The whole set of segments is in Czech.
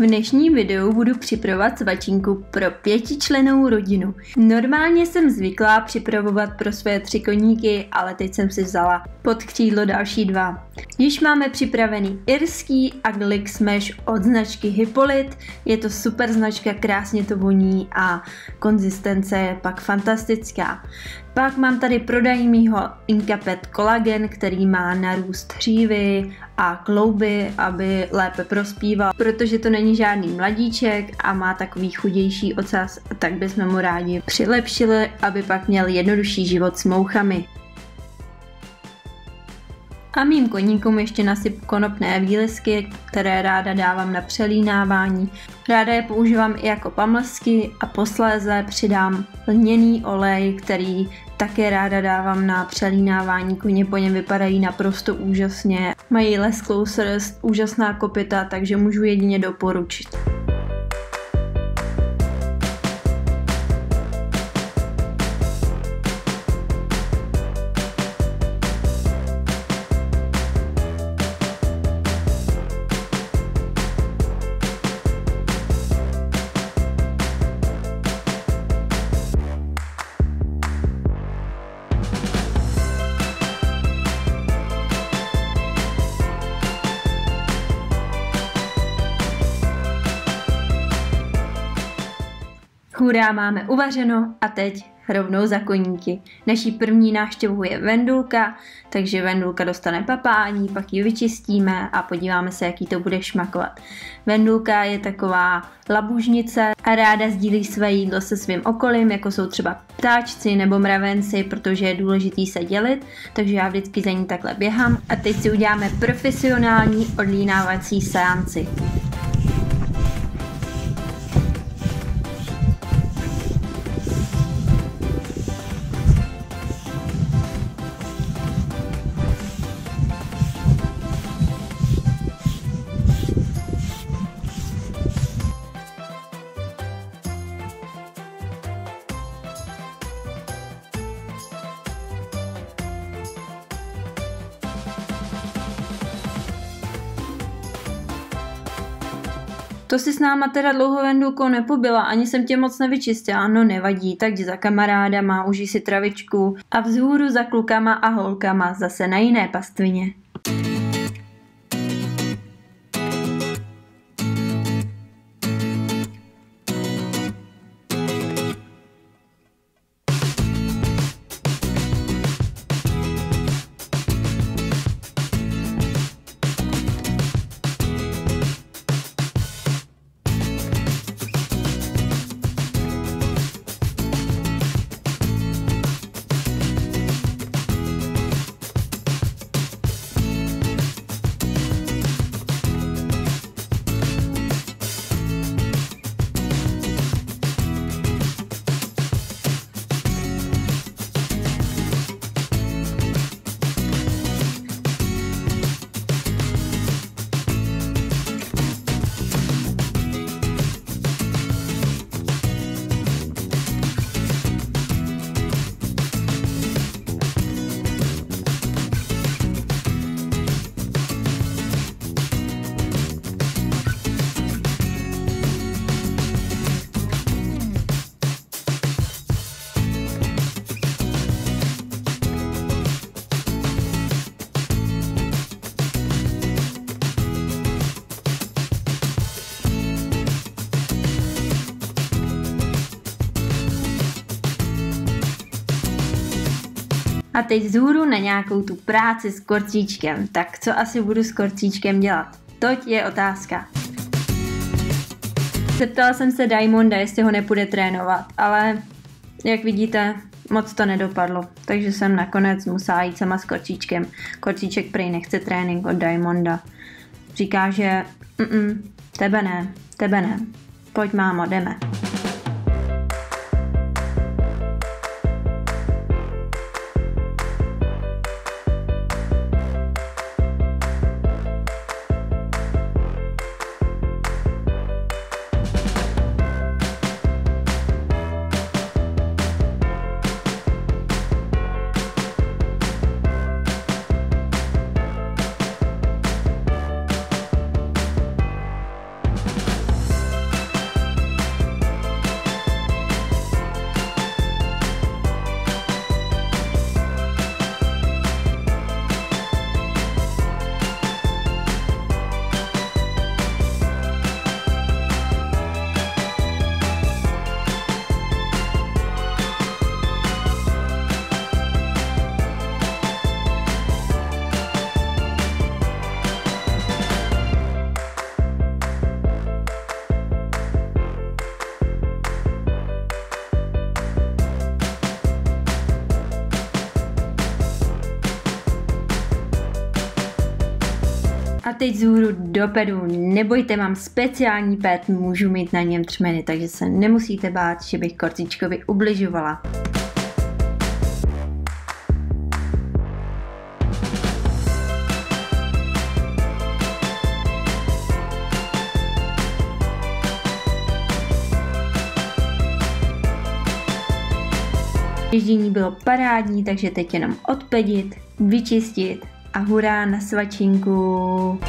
V dnešním videu budu připravovat svačinku pro pětičlenou rodinu. Normálně jsem zvyklá připravovat pro své tři koníky, ale teď jsem si vzala pod křídlo další dva. Již máme připravený irský Ugly Smash od značky Hippolyt. Je to super značka, krásně to voní a konzistence je pak fantastická. Pak mám tady prodaj mýho Incapet Collagen, který má narůst hřívy a klouby, aby lépe prospíval. Protože to není žádný mladíček a má takový chudější ocas, tak bychom mu rádi přilepšili, aby pak měl jednodušší život s mouchami. A mým koníkům ještě nasyp konopné výlisky, které ráda dávám na přelínávání. Ráda je používám i jako pamlsky a posléze přidám lněný olej, který také ráda dávám na přelínávání. Koně po něm vypadají naprosto úžasně. Mají lesklou srst, úžasná kopita, takže můžu jedině doporučit. Hurá, máme uvařeno a teď rovnou za koníky. Naší první návštěvou je Vendulka, takže Vendulka dostane papání, pak ji vyčistíme a podíváme se, jaký to bude šmakovat. Vendulka je taková labužnice a ráda sdílí své jídlo se svým okolím, jako jsou třeba ptáčci nebo mravenci, protože je důležitý se dělit, takže já vždycky za ní takhle běhám a teď si uděláme profesionální odlínávací seanci. To si s náma teda dlouho vendulkou nepobila, ani jsem tě moc nevyčistila, no nevadí, tak jdi za kamarádama, užij si travičku a vzhůru za klukama a holkama zase na jiné pastvině. A teď zůru na nějakou tu práci s korcíčkem. Tak co asi budu s korcíčkem dělat? Toť je otázka. Zeptala jsem se Diamonda, jestli ho nepůjde trénovat, ale jak vidíte, moc to nedopadlo, takže jsem nakonec musela jít sama s korcíčkem. Korcíček prej nechce trénink od Diamonda. Říká, že mm, tebe ne, tebe ne. Pojď mámo, jdeme. Teď zůru do pedu. Nebojte, mám speciální pet, můžu mít na něm třmeny, takže se nemusíte bát, že bych korcíčkovi ubližovala. Ježdění bylo parádní, takže teď jenom odpedit, vyčistit a hurá na svačinku.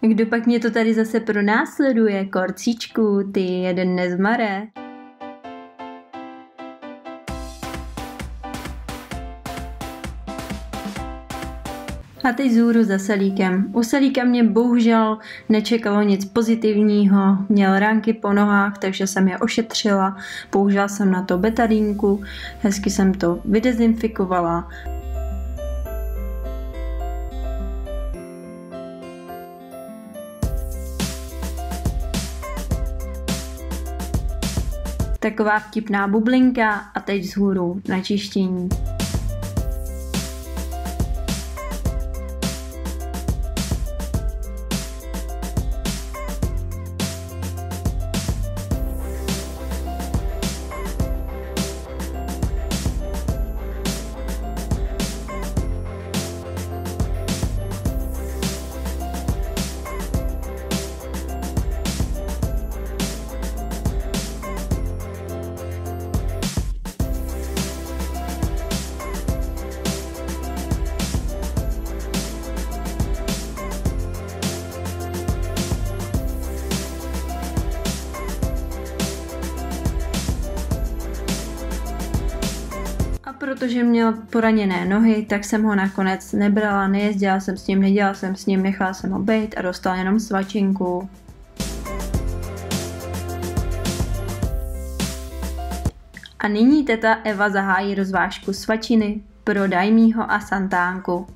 Kdo pak mě to tady zase pronásleduje, korcíčku, ty jeden nezmare? A teď zůru za Selíkem. U Selíka mě bohužel nečekalo nic pozitivního, měl ránky po nohách, takže jsem je ošetřila, použila jsem na to betadínku, hezky jsem to vydezinfikovala. Taková vtipná bublinka a teď vzhůru na čištění. Protože měl poraněné nohy, tak jsem ho nakonec nebrala, nejezdila jsem s ním, nedělala jsem s ním, nechala jsem ho být a dostal jenom svačinku. A nyní teta Eva zahájí rozvážku svačiny pro Dajmího a Santánku.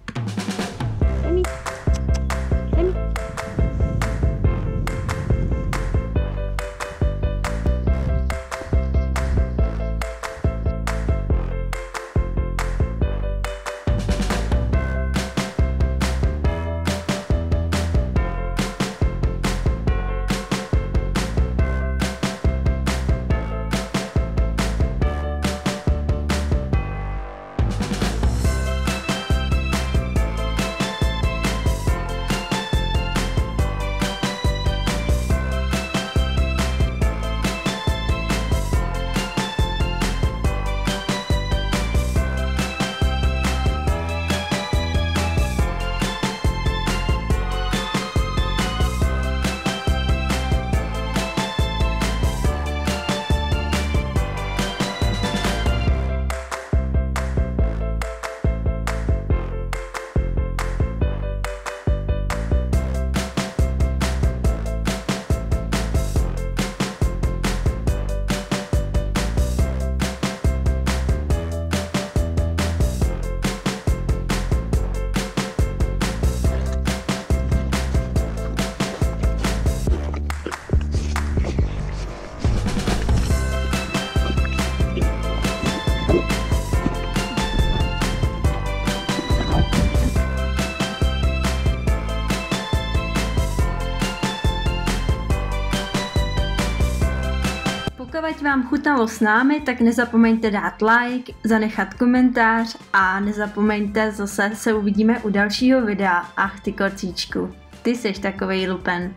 Pokud vám chutnalo s námi, tak nezapomeňte dát like, zanechat komentář a nezapomeňte zase se uvidíme u dalšího videa. Ach ty korcíčku, ty jsi takovej lupen.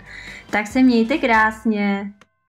Tak se mějte krásně.